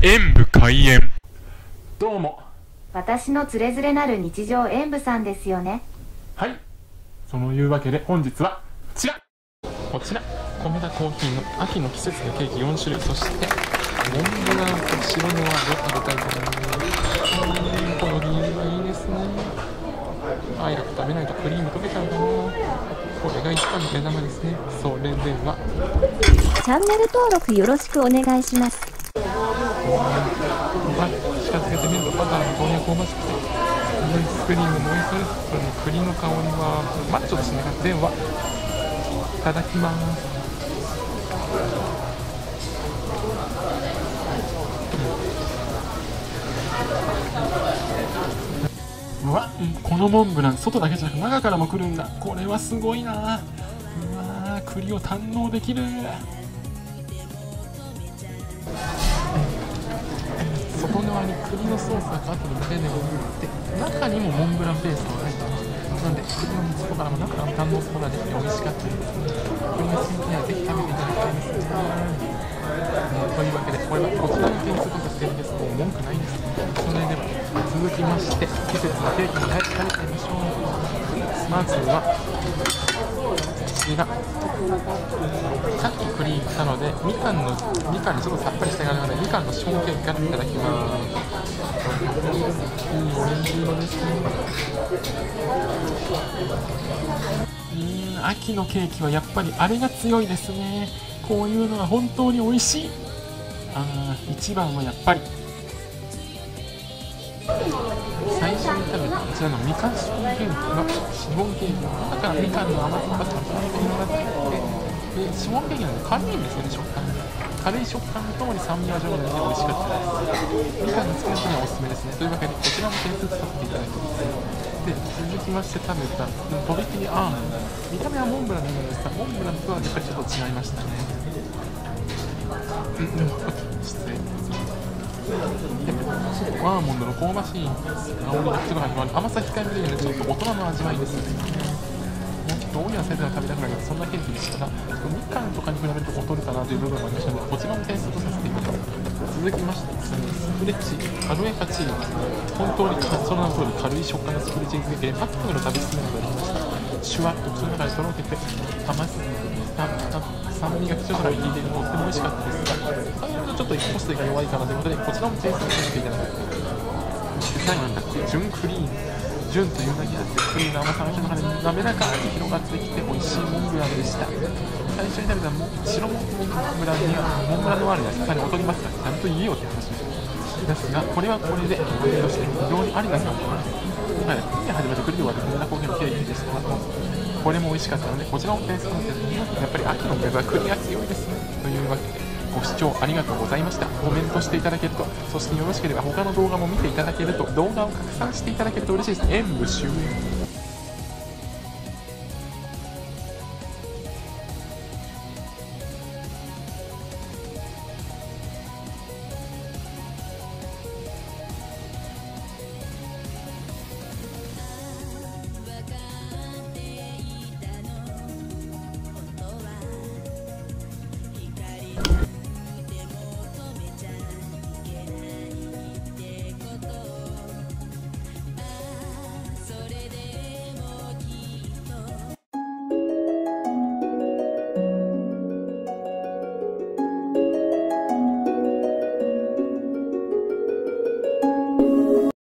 演武開演。どうも。私のつれづれなる日常演舞さんですよね。はい。そのいうわけで本日はこちら。こちら。米田コーヒーの秋の季節のケーキ4種類。そしてモンブランと白ノワールを食べたいと思います。うんこの理由はいいですね早く食べないとクリーム溶けちゃうかな。これが一番の目玉ですね。それでは。チャンネル登録よろしくお願いしますはい、近づけてみるとバターの豆乳香ばしくてアイスクリームも美味しそうですこれも栗の香りはマッチョですねではいただきます。うわこのモンブラン外だけじゃなく中からも来るんだこれはすごいなうわ栗を堪能できる外側に栗のソースがかかってるだけでもって中にもモンブランペーストが入ってますなので栗の外からも中からも堪能することができて美味しかったです栗の新品はぜひ食べていただきたいですねねというわけでこれはこちらの点数としてるんですもう文句ないんです。それでは続きまして季節のケーキに早く食べてみましょうまずはこちらさったのでみかんのみかんにちょっとさっぱりした感じなのでみかんのショーンケーキからいただきますいいオレンジ色ですねうん秋のケーキはやっぱりあれが強いですねこういうのは本当に美味しいあ一番はやっぱり最初に食べたこちらのみかんシフォンケーキはシフォンケーキの中からみかんの甘酸っぱさ。がでシフォンケーキなんで軽いんですよね食感が軽い食感とともに酸味が上手で美味しかったですみかんの好きな人にはおすすめですねというわけでこちらも点数とさせていただきますで続きまして食べたとびきりアーモンド見た目はモンブランなのですがモンブランとはやっぱりちょっと違いましたねうんうん失礼でアーモンドの香ばしい香りが口の中に広がる甘さ控えめでちょっと大人の味わいですねもっと多い野菜では食べたくなるそんなケーキでしたがみかんとかに比べると劣るかなという部分もありましたのでこちらも点数とさせていただきます続きましてですねスフレッチアロエカチーズ本当にその名の通り軽い食感のスフレッチーズでパックの食べ進めがありましたシュワッと口の中でとろけて甘すぎて酸味が口の中に効いていてとっても美味しかったですがそれとちょっと一個性が弱いかなという。ことでこちらも点数とさせていただきます最後なんだ純クリーム純というだけあってクリームの甘さが口の中で滑らかに広がってきて美味しいモンブランでした。最初に食べたも白モンブランにはモンブランのワールにはさすがに劣りますからちゃんと言えよって話です。がこれはこれで思いとして非常にありな商品ですはい、次始めてくれるわけで米田高原のケーキでしたこれも美味しかったのでこちらも点数としてやっぱり秋の梅は栗が強いです。ねというわけで。ご視聴ありがとうございました。コメントしていただけるとそしてよろしければ他の動画も見ていただけると動画を拡散していただけると嬉しいです。演武終演